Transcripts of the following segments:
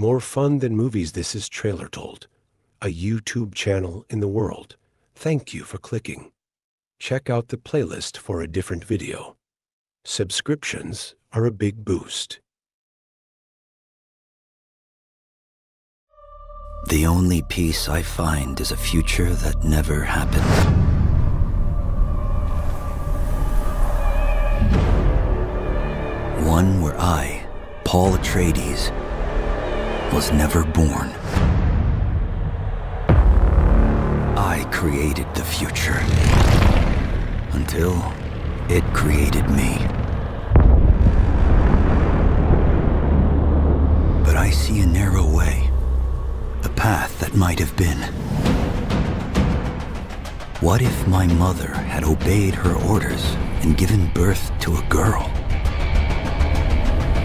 More fun than movies, this is Trailer Told, a YouTube channel in the world. Thank you for clicking. Check out the playlist for a different video. Subscriptions are a big boost. The only peace I find is a future that never happened. One where I, Paul Atreides, was never born. I created the future until it created me. But I see a narrow way, a path that might have been. What if my mother had obeyed her orders and given birth to a girl?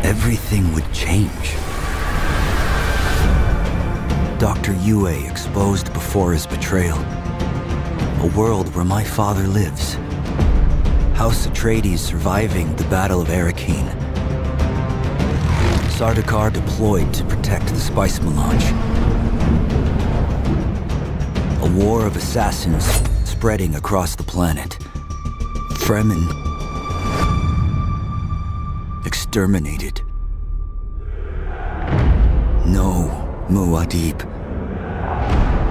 Everything would change. Dr. Yueh exposed before his betrayal. A world where my father lives. House Atreides surviving the Battle of Arrakeen. Sardaukar deployed to protect the Spice Melange. A war of assassins spreading across the planet. Fremen exterminated. No Muad'Dib.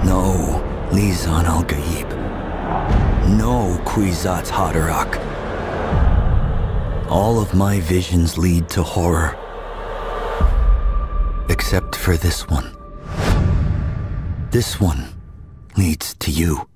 No Lisan al-Gaib. No Kwisatz Haderach. All of my visions lead to horror. Except for this one. This one leads to you.